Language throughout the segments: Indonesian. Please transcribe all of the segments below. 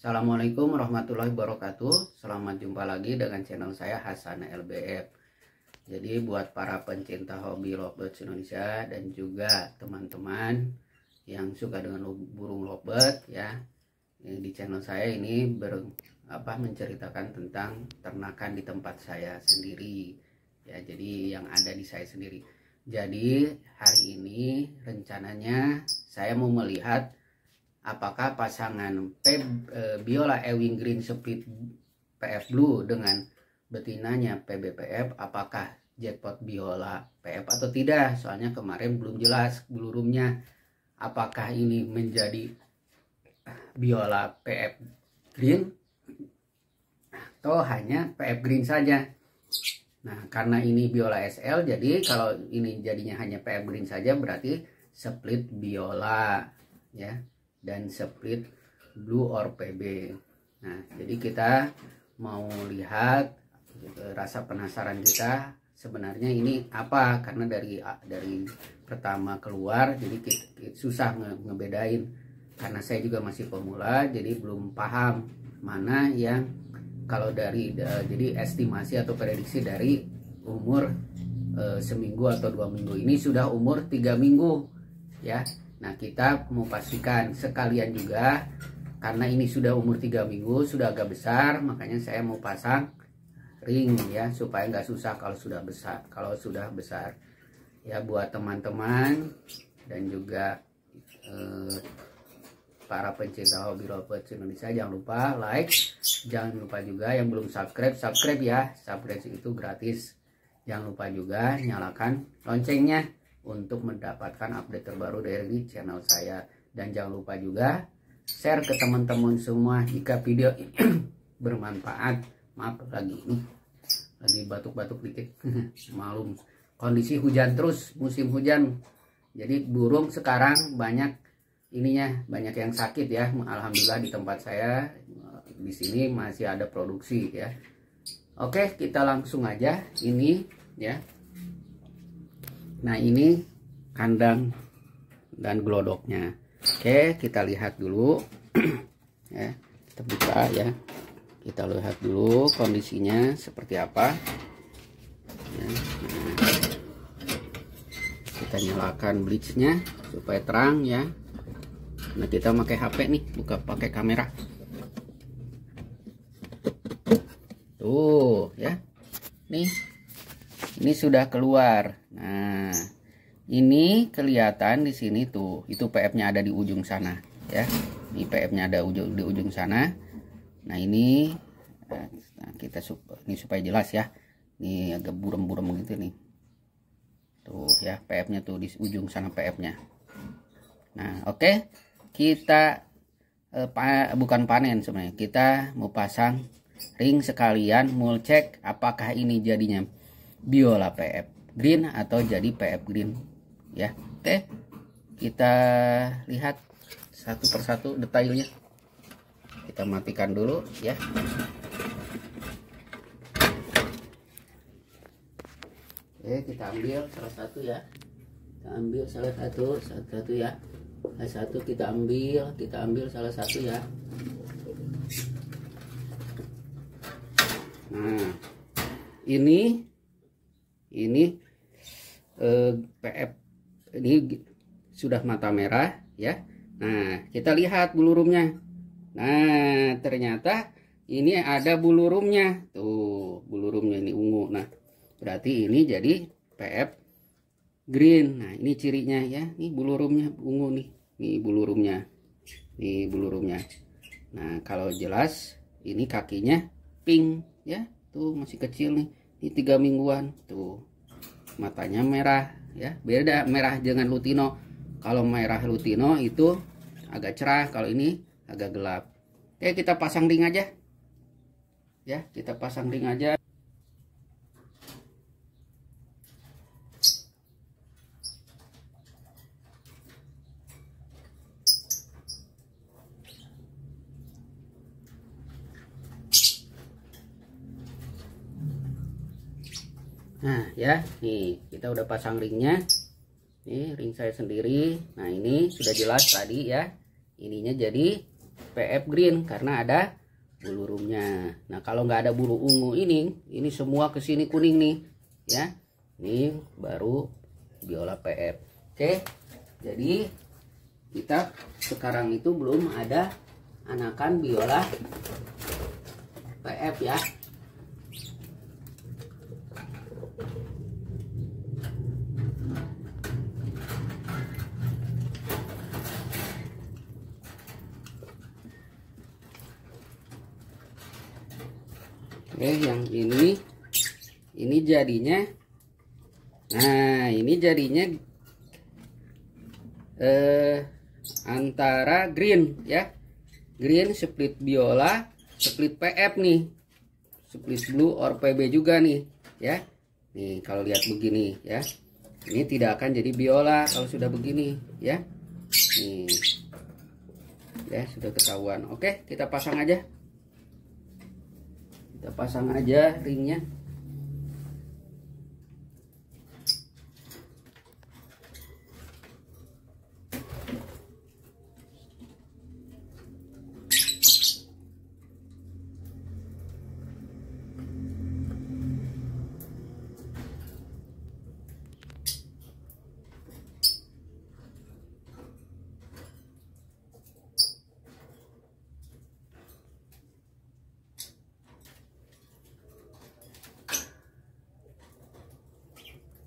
Assalamualaikum warahmatullahi wabarakatuh. Selamat jumpa lagi dengan channel saya Hasan LBF Jadi buat para pencinta hobi lovebirds Indonesia Dan juga teman-teman yang suka dengan burung lovebird ya Di channel saya ini ber, apa, menceritakan tentang ternakan di tempat saya sendiri ya Jadi yang ada di saya sendiri. Jadi hari ini rencananya saya mau melihat apakah pasangan P, e, Biola Ewing Green Split PF Blue dengan betinanya PBPF apakah jackpot Biola PF atau tidak? Soalnya kemarin belum jelas belurumnya apakah ini menjadi Biola PF Green atau hanya PF Green saja? Nah karena ini Biola SL jadi kalau ini jadinya hanya PF Green saja berarti split Biola ya dan split blue or PB nah jadi kita mau lihat rasa penasaran kita sebenarnya ini apa? Karena dari dari pertama keluar jadi kita, kita susah nge ngebedain. Karena saya juga masih pemula jadi belum paham mana yang kalau dari jadi estimasi atau prediksi dari umur uh, seminggu atau dua minggu ini sudah umur tiga minggu ya Nah kita mau pastikan sekalian juga karena ini sudah umur 3 minggu sudah agak besar makanya saya mau pasang ring ya supaya nggak susah kalau sudah besar kalau sudah besar. Ya buat teman-teman dan juga eh, para pencinta hobi robot Indonesia jangan lupa like jangan lupa juga yang belum subscribe subscribe ya. Subscribe itu gratis. Jangan lupa juga nyalakan loncengnya untuk mendapatkan update terbaru dari channel saya. Dan jangan lupa juga share ke teman-teman semua jika video ini bermanfaat. Maaf lagi ini lagi batuk-batuk dikit. Malum. Kondisi hujan terus musim hujan. Jadi burung sekarang banyak ininya banyak yang sakit ya. Alhamdulillah di tempat saya di sini masih ada produksi ya. Oke kita langsung aja. Ini ya Nah ini kandang dan glodoknya. Oke kita lihat dulu. ya kita buka ya. Kita lihat dulu kondisinya seperti apa. Ya, nah. Kita nyalakan bleachnya supaya terang ya. Nah kita pakai HP nih, buka pakai kamera. Tuh ya. Nih ini sudah keluar nah ini kelihatan di sini tuh itu PF-nya ada di ujung sana ya. Ini PF-nya ada ujung di ujung sana. Nah ini nah, kita ini supaya jelas ya. Ini agak buram-buram gitu nih. Tuh ya PF-nya tuh di ujung sana PF-nya nah oke. Okay. kita eh, pa, bukan panen sebenarnya. Kita mau pasang ring sekalian mau cek apakah ini jadinya biola PF green atau jadi PF green. Ya oke kita lihat satu persatu detailnya. Kita matikan dulu ya. Oke kita ambil salah satu ya. Kita ambil salah satu salah satu ya. Salah satu kita ambil kita ambil salah satu ya. Nah ini ini eh, PF ini sudah mata merah ya. Nah kita lihat bulu rumnya. Nah ternyata ini ada bulu rumnya. Tuh bulu rumnya ini ungu. Nah berarti ini jadi PF green. Nah ini cirinya ya. Ini bulu rumnya ungu nih. Ini bulu rumnya. Ini bulu rumnya. Nah kalau jelas ini kakinya pink ya. Tuh masih kecil nih ini tiga mingguan. Tuh. Matanya merah ya. Beda merah dengan lutino. Kalau merah lutino itu agak cerah kalau ini agak gelap. Oke kita pasang ring aja. Ya kita pasang ring aja Nah ya nih kita udah pasang ringnya. Nih ring saya sendiri. Nah ini sudah jelas tadi ya. Ininya jadi PF green karena ada bulu rumnya. Nah kalau nggak ada bulu ungu ini ini semua ke sini kuning nih ya. Ini baru biola PF oke jadi kita sekarang itu belum ada anakan biola PF ya Oke yang ini. Ini jadinya. Nah ini jadinya eh, antara green ya. Green split biola split PF nih. Split blue or PB juga nih ya. Nih kalau lihat begini ya. Ini tidak akan jadi biola kalau sudah begini ya. Nih. Ya sudah ketahuan. Oke kita pasang aja kita pasang aja ringnya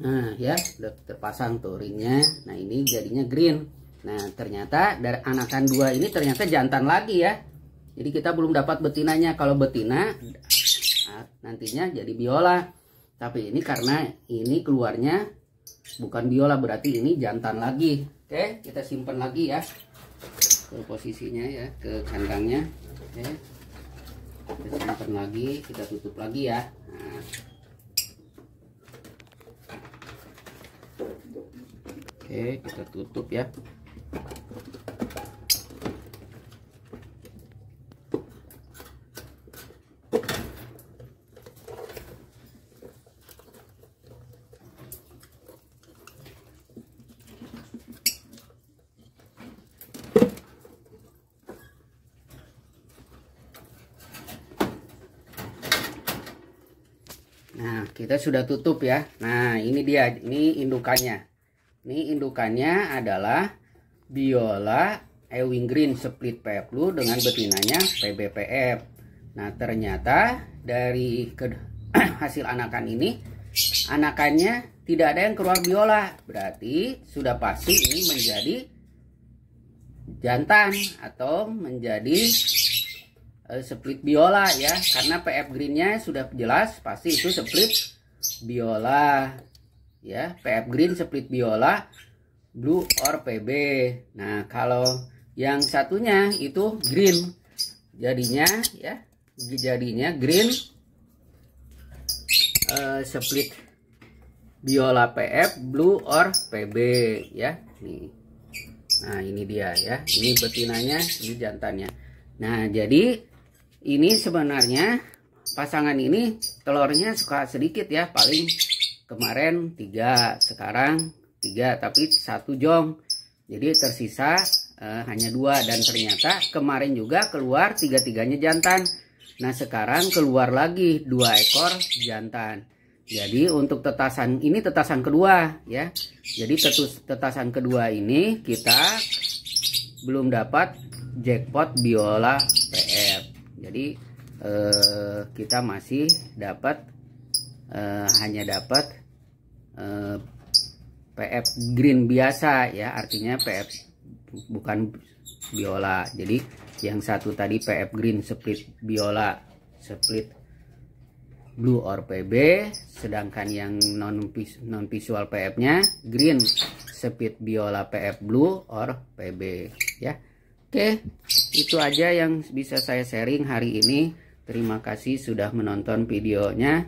Nah ya udah terpasang tuh ringnya. Nah ini jadinya green. Nah ternyata dari anakan dua ini ternyata jantan lagi ya. Jadi kita belum dapat betinanya. Kalau betina nah, nantinya jadi biola. Tapi ini karena ini keluarnya bukan biola Berarti ini jantan lagi. Oke kita simpan lagi ya. Ke posisinya ya ke kandangnya. Oke kita simpan lagi kita tutup lagi ya. Nah, Oke, kita tutup ya. Nah, kita sudah tutup ya. Nah, ini dia, ini indukannya. Ini indukannya adalah biola Ewing Green split PF blue dengan betinanya PBPF. Nah, ternyata dari ke, hasil anakan ini anakannya tidak ada yang keluar biola. Berarti sudah pasti ini menjadi jantan atau menjadi uh, split biola ya. Karena PF greennya sudah jelas pasti itu split biola ya PF green split biola blue or PB nah kalau yang satunya itu green. Jadinya ya jadinya green uh, split biola PF blue or PB ya. Nih. Nah ini dia ya. Ini betinanya ini jantannya. Nah jadi ini sebenarnya pasangan ini telurnya suka sedikit ya. Paling kemarin tiga sekarang tiga tapi satu jong. Jadi tersisa uh, hanya dua. Dan ternyata kemarin juga keluar tiga tiganya jantan. Nah sekarang keluar lagi dua ekor jantan. Jadi untuk tetasan ini tetasan kedua ya. Jadi tetus, tetasan kedua ini kita belum dapat jackpot biola PF jadi eh, kita masih dapat eh, hanya dapat eh, PF green biasa ya artinya PF bukan biola. Jadi yang satu tadi PF green split biola split blue or PB sedangkan yang non non visual PF nya green split biola PF blue or PB ya. Oke itu aja yang bisa saya sharing hari ini. Terima kasih sudah menonton videonya.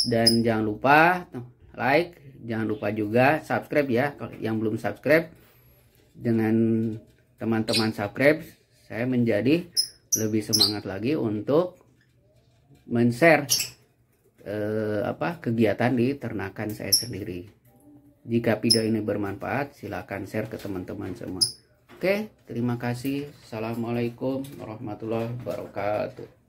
Dan jangan lupa like jangan lupa juga subscribe ya kalau yang belum subscribe dengan teman-teman subscribe saya menjadi lebih semangat lagi untuk men-share eh, apa kegiatan di ternakan saya sendiri jika video ini bermanfaat silahkan share ke teman-teman semua Oke, terima kasih. Assalamualaikum warahmatullahi wabarakatuh.